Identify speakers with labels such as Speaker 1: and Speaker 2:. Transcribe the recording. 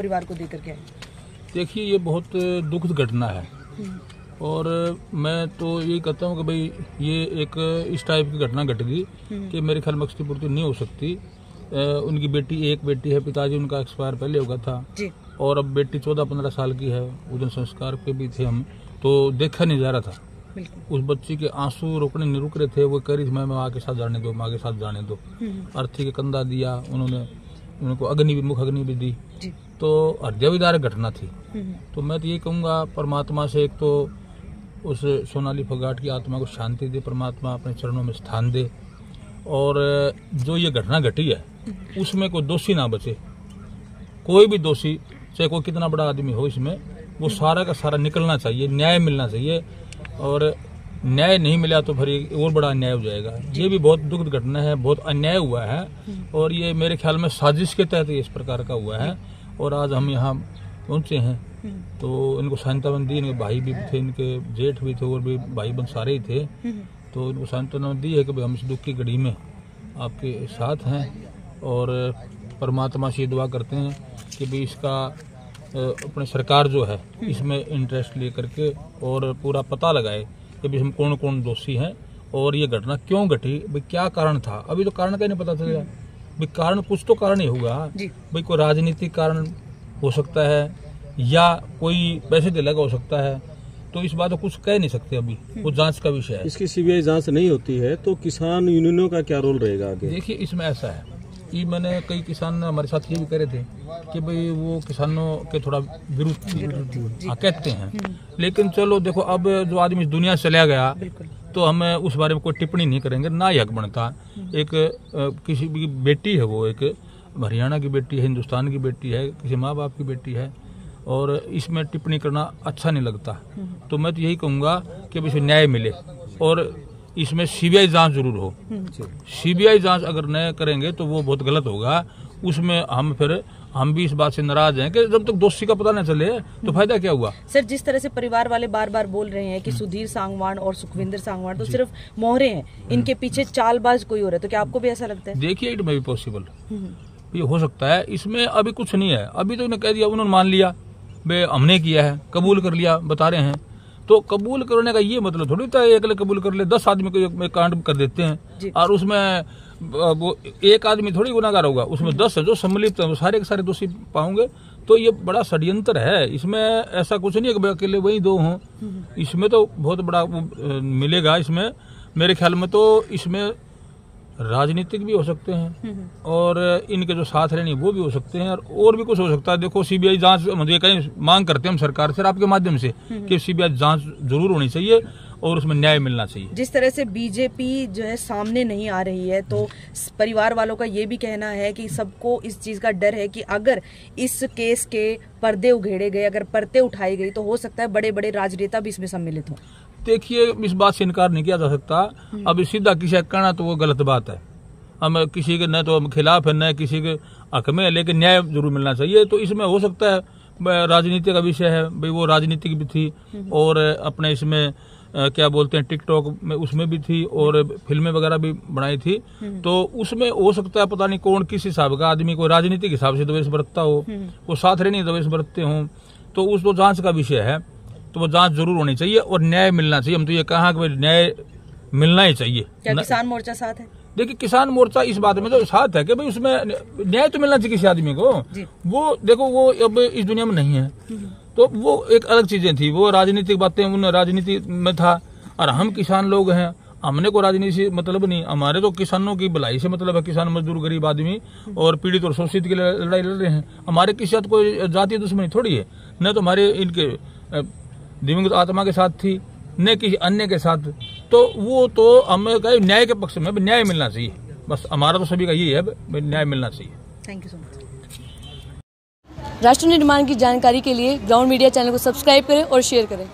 Speaker 1: परिवार को देकर के आए?
Speaker 2: देखिए ये बहुत दुखद घटना है। और मैं तो ये कहता हूँ कि भाई ये एक इस टाइप की घटना घट गई कि मेरे ख्याल में क्षतिपूर्ति नहीं हो सकती। उनकी बेटी एक बेटी है पिताजी उनका एक्सपायर पहले हो गया था और अब बेटी चौदह पंद्रह साल की है उस दिन संस्कार पे भी थे हम तो देखा नहीं जा रहा था। उस बच्ची के आँसू रोकने नहीं रुक रहे थे वो कह रही थी मैं माँ के साथ जाने दो माँ के साथ जाने दो। अर्थी के कंधा दिया उन्होंने उनको अग्नि भी मुख अग्नि भी दी। तो हृदय विदारक घटना थी।
Speaker 1: हम्म,
Speaker 2: तो मैं तो ये कहूँगा परमात्मा से एक तो उस सोनाली फगाट की आत्मा को शांति दे परमात्मा अपने चरणों में स्थान दे। और जो ये घटना घटी है उसमें कोई दोषी ना बचे। कोई भी दोषी चाहे कोई कितना बड़ा आदमी हो इसमें वो सारा का सारा निकलना चाहिए न्याय मिलना चाहिए। और न्याय नहीं मिला तो फिर ये और बड़ा अन्याय हो जाएगा। ये भी बहुत दुखद घटना है बहुत अन्याय हुआ है। और ये मेरे ख्याल में साजिश के तहत इस प्रकार का हुआ है। और आज हम यहाँ पहुँचे हैं।
Speaker 1: हम्म,
Speaker 2: तो इनको सांत्वना दी इनके भाई भी थे इनके जेठ भी थे और भी भाई बहन सारे ही थे।
Speaker 1: हम्म,
Speaker 2: तो इनको सांत्वना दी है कि भाई हम इस दुख की घड़ी में आपके साथ हैं और परमात्मा से दुआ करते हैं कि भाई इसका अपने सरकार जो है इसमें इंटरेस्ट ले करके और पूरा पता लगाए कि भाई हम कौन कौन दोषी हैं और ये घटना क्यों घटी भाई क्या कारण था? अभी तो कारण का ही नहीं पता चला भाई कारण कुछ तो कारण ही होगा। भाई कोई राजनीतिक कारण हो सकता है या कोई पैसे दिला का हो सकता है तो इस बात को कुछ कह नहीं सकते अभी। वो जाँच का विषय है।
Speaker 3: इसकी सीबीआई जाँच नहीं होती है तो किसान यूनियनों का क्या रोल रहेगा आगे?
Speaker 2: देखिए इसमें ऐसा है कि मैंने कई किसान हमारे साथ ये भी कह रहे थे कि भाई वो किसानों के थोड़ा विरुद्ध हाँ कहते हैं। लेकिन चलो देखो अब जो आदमी इस दुनिया से चला गया तो हम उस बारे में कोई टिप्पणी नहीं करेंगे ना ही हक बनता। एक किसी की बेटी है वो एक हरियाणा की बेटी है हिंदुस्तान की बेटी है किसी माँ बाप की बेटी है और इसमें टिप्पणी करना अच्छा नहीं लगता। तो मैं तो यही कहूँगा कि अब इसे न्याय मिले और इसमें सीबीआई जाँच ज़रूर हो। सीबीआई जाँच अगर न करेंगे तो वो बहुत गलत होगा। उसमें हम फिर हम भी इस बात से नाराज़ हैं कि जब तक दोषी का पता न चले तो फ़ायदा क्या हुआ?
Speaker 1: सर जिस तरह से परिवार वाले बार बार बोल रहे हैं कि सुधीर सांगवान और सुखविंदर सांगवान तो सिर्फ़ मोहरे हैं। इनके पीछे चालबाज कोई हो रहा है तो क्या आपको भी ऐसा लगता है?
Speaker 2: देखिए इट मे भी पॉसिबल
Speaker 1: हम्म,
Speaker 2: ये हो सकता है इसमें अभी कुछ नहीं है। अभी तो इन्हें कह दिया उन्होंने मान लिया बे हमने किया है कबूल कर लिया बता रहे हैं। तो कबूल करने का ये मतलब थोड़ी था एक कबूल कर ले दस आदमी को कांड कर देते हैं। और उसमें वो एक आदमी थोड़ी गुनागार होगा उसमें दस है जो सम्मिलित है वो सारे के सारे दोषी पाओगे तो ये बड़ा षड्यंत्र है इसमें ऐसा कुछ नहीं है कि अकेले वही दो हों। इसमें तो बहुत बड़ा मिलेगा इसमें। मेरे ख्याल में तो इसमें राजनीतिक भी हो सकते हैं। और इनके जो साथ रहने वो भी हो सकते हैं और और भी कुछ हो सकता है। देखो सीबीआई जाँच मुझे कहीं मांग करते हैं हम सरकार से आपके माध्यम से कि सीबीआई जाँच ज़रूर होनी चाहिए और उसमें न्याय मिलना चाहिए।
Speaker 1: जिस तरह से बीजेपी जो है सामने नहीं आ रही है तो परिवार वालों का ये भी कहना है कि सबको इस चीज़ का डर है कि अगर इस केस के पर्दे उघेड़े गए अगर पर्दे उठाई गई तो हो सकता है बड़े बड़े राजनेता भी इसमें सम्मिलित हों।
Speaker 2: देखिए इस बात से इनकार नहीं किया जा सकता। अब सीधा किसी का कहना तो वो गलत बात है। हम किसी के न तो हम खिलाफ है न किसी के हक में है, लेकिन न्याय ज़रूर मिलना चाहिए। तो इसमें हो सकता है राजनीति का विषय है भाई वो राजनीतिक भी थी और अपने इसमें क्या बोलते हैं टिकटॉक में उसमें भी थी और फ़िल्में वगैरह भी बनाई थी। तो उसमें हो सकता है पता नहीं कौन किस हिसाब का आदमी को राजनीतिक हिसाब से द्वेष बरतता हो वो साथ रहने द्वेष बरतते हों। तो उस तो जाँच का विषय है। तो वो जाँच ज़रूर होनी चाहिए और न्याय मिलना चाहिए। हम तो ये कहा कि न्याय मिलना ही चाहिए।
Speaker 1: क्या किसान मोर्चा साथ है?
Speaker 2: देखिए किसान मोर्चा इस बात में तो साथ है कि भाई उसमें न्याय तो मिलना चाहिए किसी आदमी को। वो देखो वो अब इस दुनिया में नहीं है। तो वो एक अलग चीज़ें थी। वो राजनीतिक बातें उन राजनीति में था। और हम किसान लोग हैं। हमने को राजनीति से मतलब नहीं। हमारे तो किसानों की भलाई से मतलब है। किसान मजदूर गरीब आदमी और पीड़ित और शोषित की लड़ाई लड़ रहे हैं। हमारे किसी कोई जातीय दुश्मनी थोड़ी है। न तो हमारे इनके दिवंगत आत्मा के साथ थी, न किसी अन्य के साथ। तो वो तो हमें कहे न्याय के पक्ष में न्याय मिलना चाहिए। बस हमारा तो सभी का यही है न्याय मिलना चाहिए।
Speaker 1: थैंक यू सो मच
Speaker 4: राष्ट्र निर्माण की जानकारी के लिए ग्राउंड मीडिया चैनल को सब्सक्राइब करें और शेयर करें।